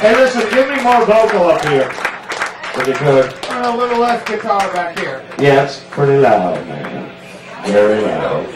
Hey, listen, give me more vocal up here. Pretty good. And a little less guitar back here. Yeah, it's pretty loud, man. Very loud.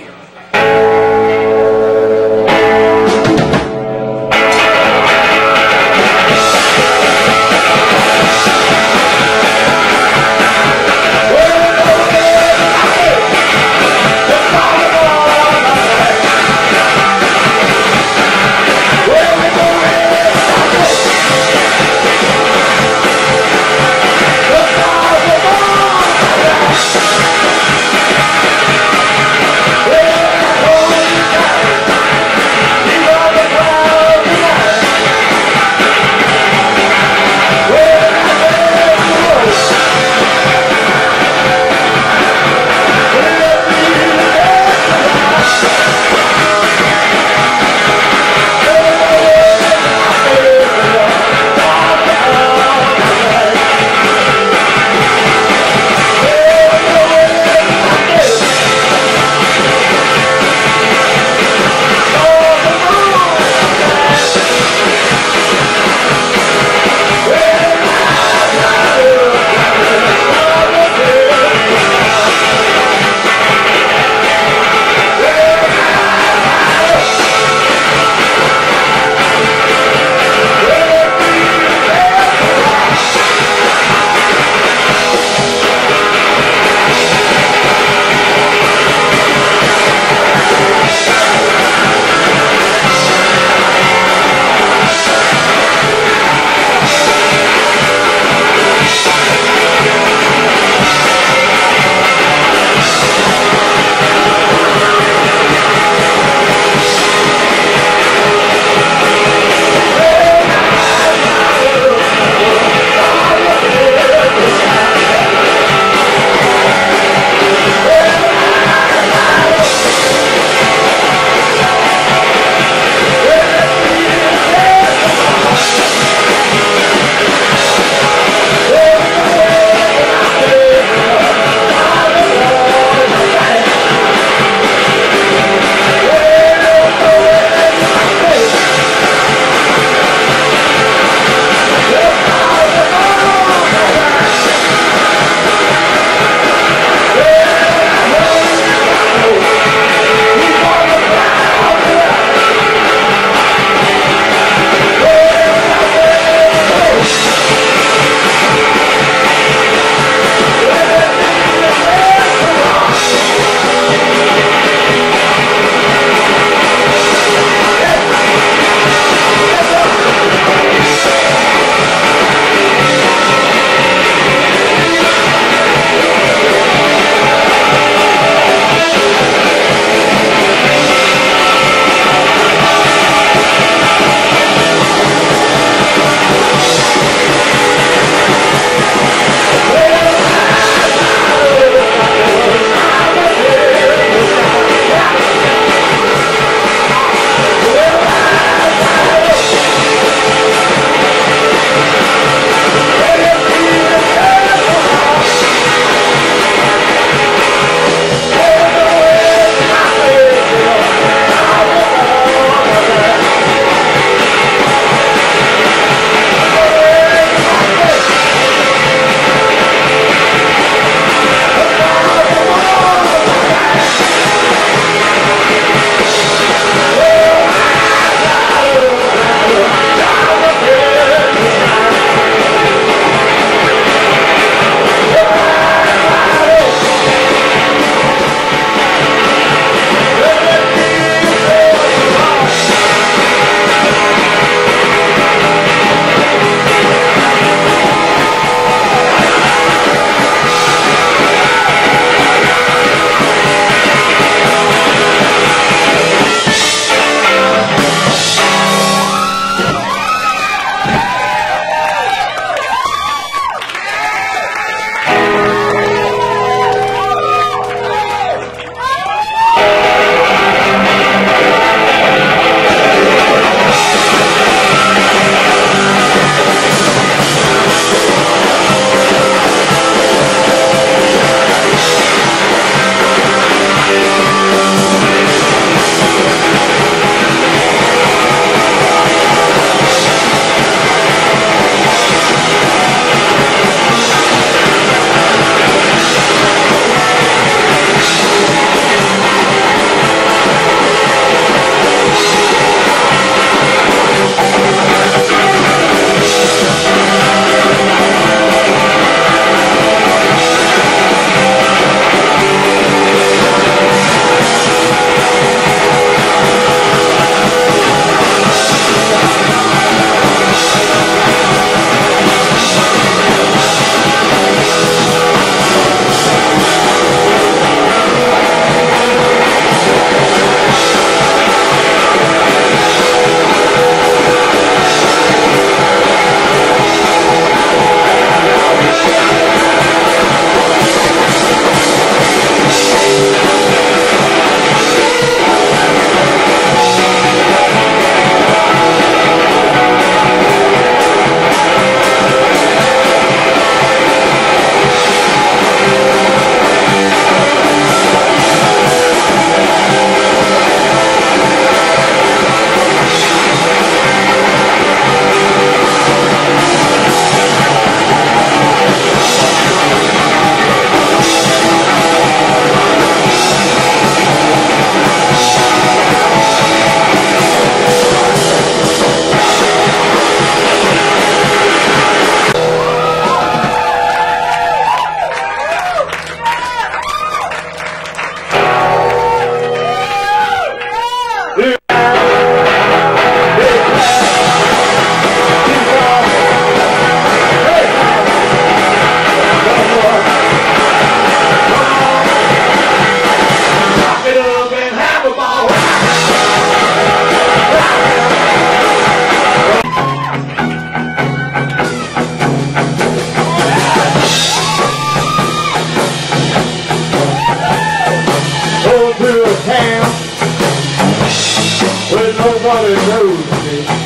when nobody knows me.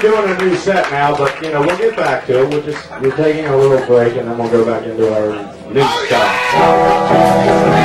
Doing a new set now, but you know we'll get back to it. We're just we're taking a little break and then we'll go back into our new stuff.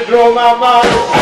Drove my mind.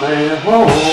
Amém. Oh.